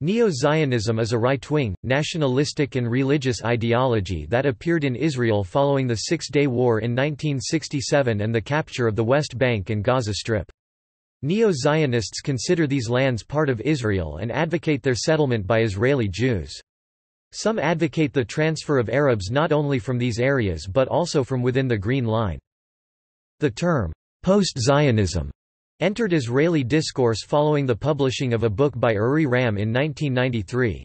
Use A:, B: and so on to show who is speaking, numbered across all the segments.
A: Neo-Zionism is a right-wing, nationalistic and religious ideology that appeared in Israel following the Six-Day War in 1967 and the capture of the West Bank and Gaza Strip. Neo-Zionists consider these lands part of Israel and advocate their settlement by Israeli Jews. Some advocate the transfer of Arabs not only from these areas but also from within the Green Line. The term, post-Zionism entered Israeli discourse following the publishing of a book by Uri Ram in 1993.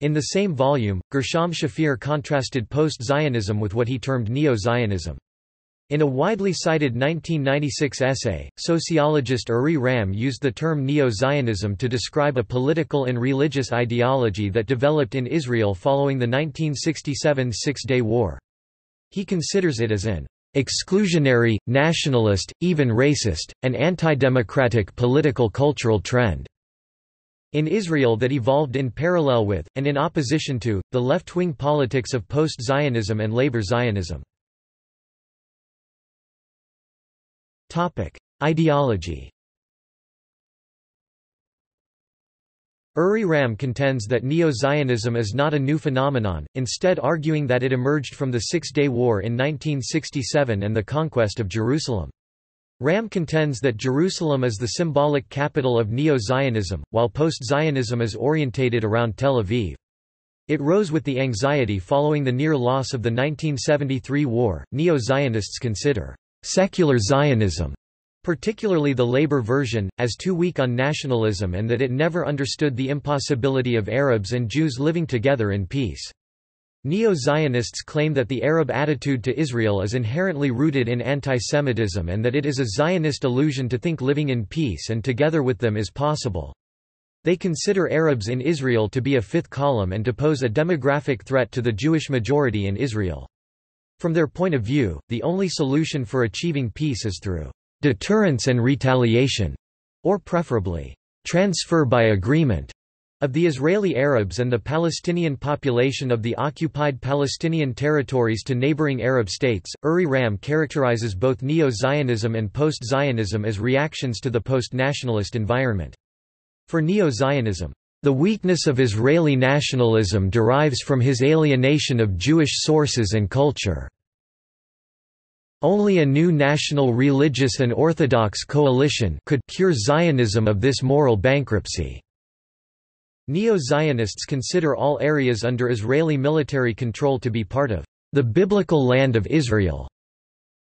A: In the same volume, Gershon Shafir contrasted post-Zionism with what he termed Neo-Zionism. In a widely cited 1996 essay, sociologist Uri Ram used the term Neo-Zionism to describe a political and religious ideology that developed in Israel following the 1967 Six-Day War. He considers it as an exclusionary, nationalist, even racist, and anti-democratic political cultural trend in Israel that evolved in parallel with, and in opposition to, the left-wing politics of post-Zionism and labor Zionism. Ideology Uri Ram contends that Neo-Zionism is not a new phenomenon, instead arguing that it emerged from the Six-Day War in 1967 and the conquest of Jerusalem. Ram contends that Jerusalem is the symbolic capital of Neo-Zionism, while post-Zionism is orientated around Tel Aviv. It rose with the anxiety following the near loss of the 1973 war. Neo-Zionists consider secular Zionism particularly the Labour version, as too weak on nationalism and that it never understood the impossibility of Arabs and Jews living together in peace. Neo-Zionists claim that the Arab attitude to Israel is inherently rooted in anti-Semitism and that it is a Zionist illusion to think living in peace and together with them is possible. They consider Arabs in Israel to be a fifth column and to pose a demographic threat to the Jewish majority in Israel. From their point of view, the only solution for achieving peace is through deterrence and retaliation, or preferably, transfer by agreement, of the Israeli Arabs and the Palestinian population of the occupied Palestinian territories to neighboring Arab states. Uri Ram characterizes both Neo-Zionism and post-Zionism as reactions to the post-nationalist environment. For Neo-Zionism, the weakness of Israeli nationalism derives from his alienation of Jewish sources and culture. Only a new national religious and orthodox coalition could cure Zionism of this moral bankruptcy. Neo-Zionists consider all areas under Israeli military control to be part of the biblical land of Israel.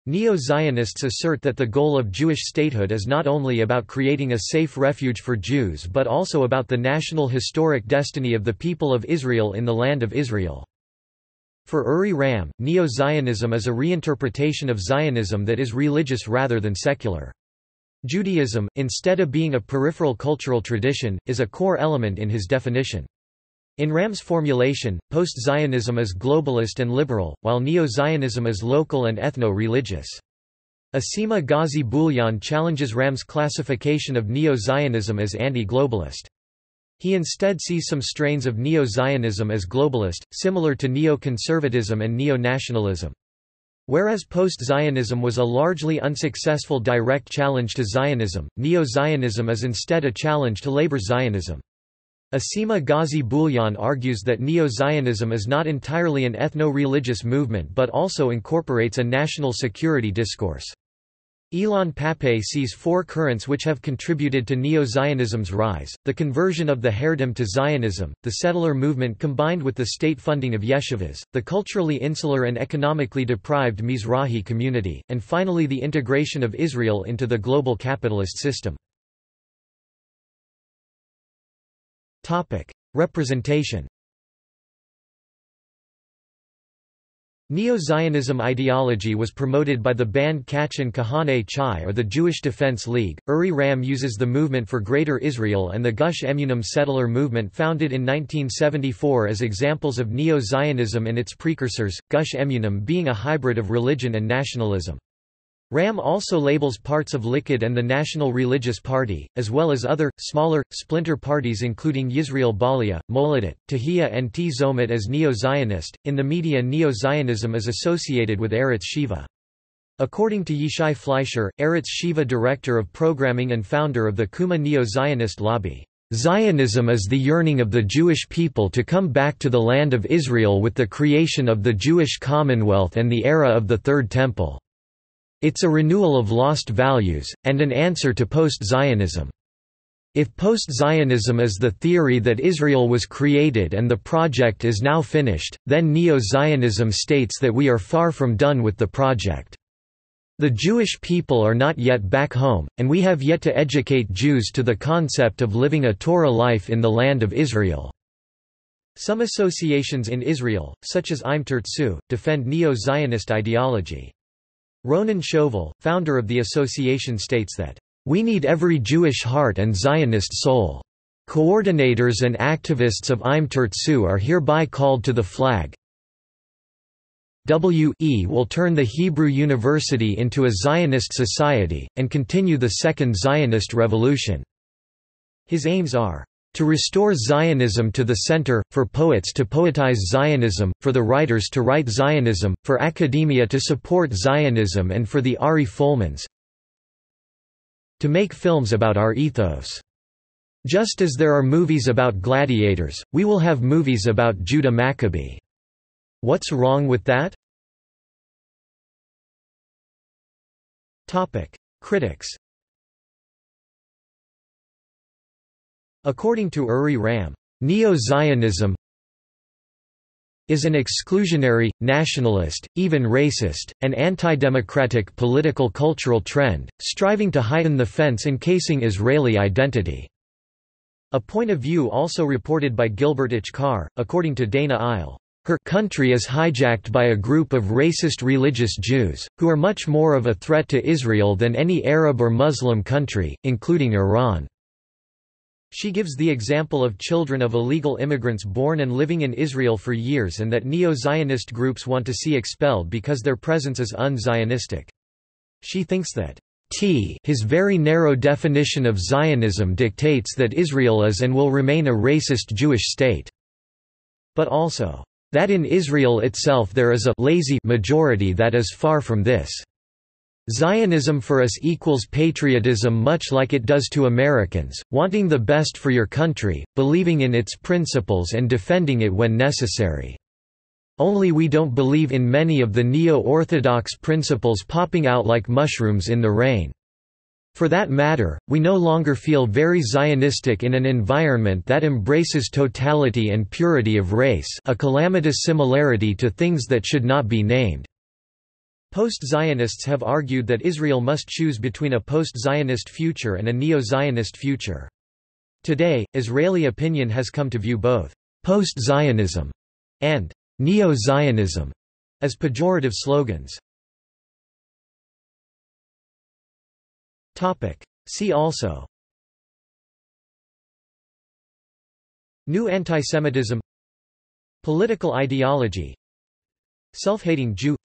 A: Neo-Zionists assert that the goal of Jewish statehood is not only about creating a safe refuge for Jews but also about the national historic destiny of the people of Israel in the land of Israel. For Uri Ram, Neo-Zionism is a reinterpretation of Zionism that is religious rather than secular. Judaism, instead of being a peripheral cultural tradition, is a core element in his definition. In Ram's formulation, post-Zionism is globalist and liberal, while Neo-Zionism is local and ethno-religious. Asima Ghazi Bouillon challenges Ram's classification of Neo-Zionism as anti-globalist. He instead sees some strains of Neo-Zionism as globalist, similar to neo-conservatism and neo-nationalism. Whereas post-Zionism was a largely unsuccessful direct challenge to Zionism, Neo-Zionism is instead a challenge to labor Zionism. Asima Ghazi Bouillon argues that Neo-Zionism is not entirely an ethno-religious movement but also incorporates a national security discourse. Ilan Pappé sees four currents which have contributed to Neo-Zionism's rise, the conversion of the Haredim to Zionism, the settler movement combined with the state funding of yeshivas, the culturally insular and economically deprived Mizrahi community, and finally the integration of Israel into the global capitalist system. Representation Neo-Zionism ideology was promoted by the banned Kach and Kahane Chai or the Jewish Defense League. Uri Ram uses the Movement for Greater Israel and the Gush Emunim settler movement founded in 1974 as examples of Neo-Zionism and its precursors, Gush Emunim being a hybrid of religion and nationalism. Ram also labels parts of Likud and the National Religious Party, as well as other, smaller, splinter parties including Yisrael Baaliyah, Moledet, Tehiya and Tzomet as Neo-Zionist. In the media Neo-Zionism is associated with Arutz Sheva. According to Yishai Fleischer, Arutz Sheva director of programming and founder of the Kuma Neo-Zionist lobby. Zionism is the yearning of the Jewish people to come back to the land of Israel with the creation of the Jewish Commonwealth and the era of the Third Temple. It's a renewal of lost values, and an answer to post-Zionism. If post-Zionism is the theory that Israel was created and the project is now finished, then Neo-Zionism states that we are far from done with the project. The Jewish people are not yet back home, and we have yet to educate Jews to the concept of living a Torah life in the land of Israel. Some associations in Israel, such as Im Tirtzu, defend Neo-Zionist ideology. Ronen Shoval, founder of the association states that, "...we need every Jewish heart and Zionist soul. Coordinators and activists of Im Tirtzu are hereby called to the flag, W.E. will turn the Hebrew University into a Zionist society, and continue the Second Zionist Revolution. His aims are to restore Zionism to the center, for poets to poetize Zionism, for the writers to write Zionism, for academia to support Zionism and for the Ari Folmans to make films about our ethos. Just as there are movies about gladiators, we will have movies about Judah Maccabee. What's wrong with that? Critics According to Uri Ram, Neo-Zionism is an exclusionary, nationalist, even racist, and anti-democratic political cultural trend, striving to heighten the fence encasing Israeli identity. A point of view also reported by Gilbert Achcar, according to Dana Eile. Her country is hijacked by a group of racist religious Jews, who are much more of a threat to Israel than any Arab or Muslim country, including Iran. She gives the example of children of illegal immigrants born and living in Israel for years and that neo-Zionist groups want to see expelled because their presence is un-Zionistic. She thinks that T his very narrow definition of Zionism dictates that Israel is and will remain a racist Jewish state. But also, that in Israel itself there is a lazy majority that is far from this. Zionism for us equals patriotism much like it does to Americans, wanting the best for your country, believing in its principles and defending it when necessary. Only we don't believe in many of the neo-orthodox principles popping out like mushrooms in the rain. For that matter, we no longer feel very Zionistic in an environment that embraces totality and purity of race a calamitous similarity to things that should not be named. Post-Zionists have argued that Israel must choose between a post-Zionist future and a neo-Zionist future. Today, Israeli opinion has come to view both post-Zionism and neo-Zionism as pejorative slogans. Topic. See also New antisemitism Political ideology Self-hating Jew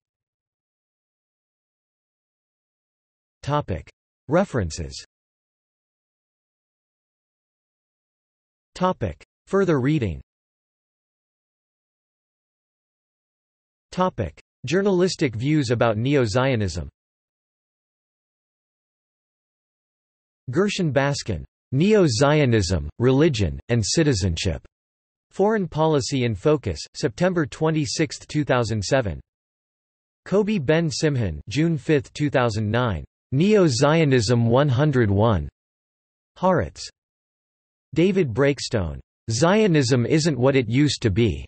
A: Topic. References Topic. Further reading Topic. Journalistic views about Neo-Zionism Gershon Baskin. Neo-Zionism, Religion, and Citizenship. Foreign Policy in Focus, September 26, 2007. Kobi Ben Simhon June 5, 2009. Neo-Zionism 101. Haaretz. David Breakstone. Zionism isn't what it used to be.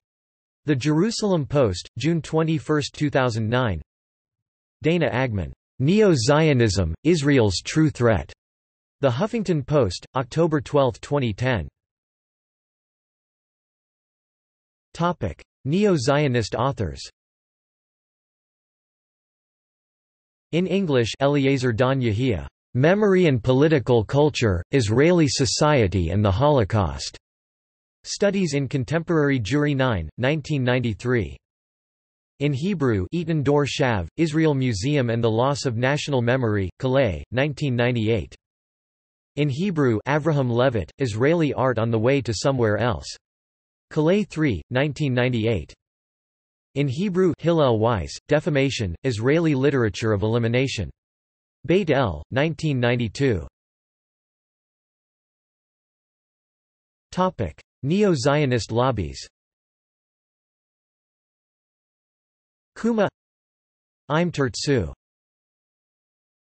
A: The Jerusalem Post, June 21, 2009. Dana Agman. Neo-Zionism, Israel's True Threat. The Huffington Post, October 12, 2010. Topic: Neo-Zionist authors. In English, Eliezer Don Yehiya, Memory and Political Culture: Israeli Society and the Holocaust. Studies in Contemporary Jewry 9, 1993. In Hebrew Eitan Dor Shav, Israel Museum and the Loss of National Memory, Calais, 1998. In Hebrew Avraham Levitt, Israeli Art on the Way to Somewhere Else. Calais 3, 1998. In Hebrew Hillel Weiss, Defamation, Israeli Literature of Elimination. Beit El, 1992. Neo-Zionist lobbies Kuma Im Tirtzu